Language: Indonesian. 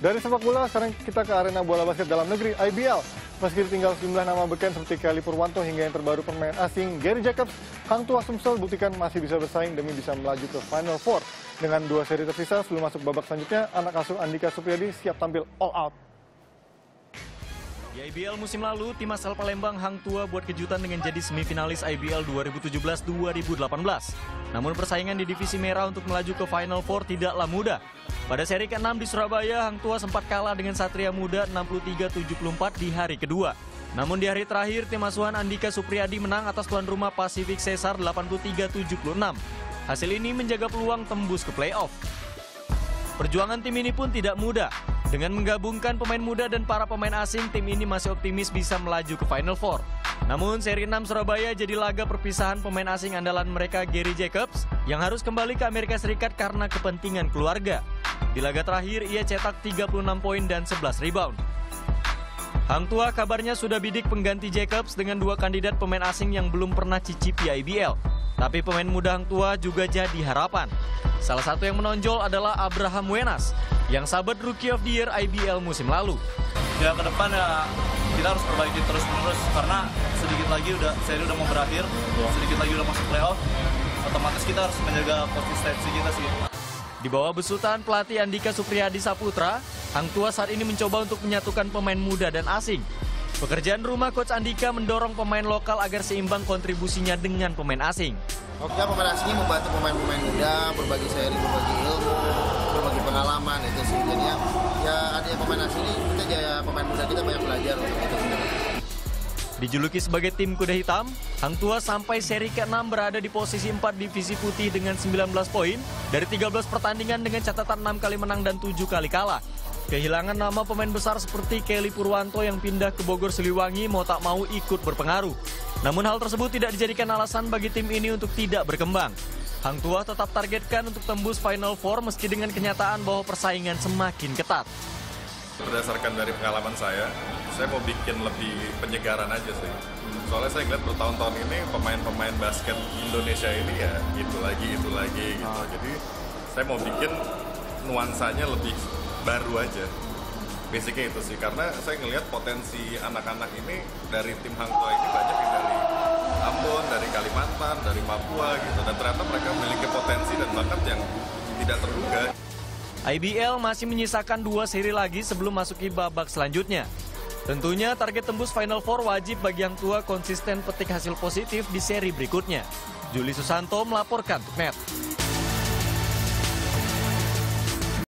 Dari sepak bola, sekarang kita ke arena bola basket dalam negeri, IBL. Meski ditinggal sejumlah nama beken seperti Kelly Purwanto hingga yang terbaru pemain asing Gary Jacobs, Hang Tua Sumsel buktikan masih bisa bersaing demi bisa melaju ke Final Four. Dengan dua seri tersisa sebelum masuk babak selanjutnya, anak asuh Andika Supriyadi siap tampil all out. Di IBL musim lalu, tim asal Palembang Hang Tua buat kejutan dengan jadi semifinalis IBL 2017-2018. Namun persaingan di divisi merah untuk melaju ke Final Four tidaklah mudah. Pada seri ke-6 di Surabaya, Hang Tua sempat kalah dengan Satria Muda 63-74 di hari kedua. Namun di hari terakhir, tim asuhan Andika Supriyadi menang atas tuan rumah Pacific Cesar 83-76. Hasil ini menjaga peluang tembus ke playoff. Perjuangan tim ini pun tidak mudah. Dengan menggabungkan pemain muda dan para pemain asing, tim ini masih optimis bisa melaju ke Final Four. Namun seri 6 Surabaya jadi laga perpisahan pemain asing andalan mereka Gary Jacobs yang harus kembali ke Amerika Serikat karena kepentingan keluarga. Di laga terakhir ia cetak 36 poin dan 11 rebound. Hang Tua kabarnya sudah bidik pengganti Jacobs dengan dua kandidat pemain asing yang belum pernah cicipi IBL. Tapi pemain muda Hang Tua juga jadi harapan. Salah satu yang menonjol adalah Abraham Wenas yang sahabat Rookie of the Year IBL musim lalu. Ya ke depan ya kita harus perbaiki terus menerus karena sedikit lagi udah seri udah mau berakhir, sedikit lagi udah masuk playoff. Otomatis kita harus menjaga konsistensi kita sih. Di bawah besutan pelatih Andika Supriyadi Saputra, Hang Tua saat ini mencoba untuk menyatukan pemain muda dan asing. Pekerjaan rumah Coach Andika mendorong pemain lokal agar seimbang kontribusinya dengan pemain asing. Ya pemain asing membantu pemain-pemain muda berbagi seri, berbagi ilmu, berbagi pengalaman itu sih. Jadi ya, ya adanya pemain asing ini kita ya pemain muda kita banyak belajar untuk itu. Dijuluki sebagai tim kuda hitam, Hang Tua sampai seri ke-6 berada di posisi 4 divisi putih dengan 19 poin dari 13 pertandingan dengan catatan 6 kali menang dan 7 kali kalah. Kehilangan nama pemain besar seperti Kelly Purwanto yang pindah ke Bogor Siliwangi mau tak mau ikut berpengaruh. Namun hal tersebut tidak dijadikan alasan bagi tim ini untuk tidak berkembang. Hang Tua tetap targetkan untuk tembus Final Four meski dengan kenyataan bahwa persaingan semakin ketat. Berdasarkan dari pengalaman saya, saya mau bikin lebih penyegaran aja sih. Soalnya saya ngeliat bertahun-tahun ini pemain-pemain basket Indonesia ini ya itu lagi, itu lagi gitu. Jadi saya mau bikin nuansanya lebih baru aja. Basicnya itu sih, karena saya ngelihat potensi anak-anak ini dari tim Hang Tua ini banyak yang dari Ambon, dari Kalimantan, dari Papua gitu. Dan ternyata mereka memiliki potensi dan bakat yang tidak terduga. IBL masih menyisakan dua seri lagi sebelum masuki babak selanjutnya. Tentunya target tembus Final Four wajib bagi yang tua konsisten petik hasil positif di seri berikutnya. Juli Susanto melaporkan untuk NET.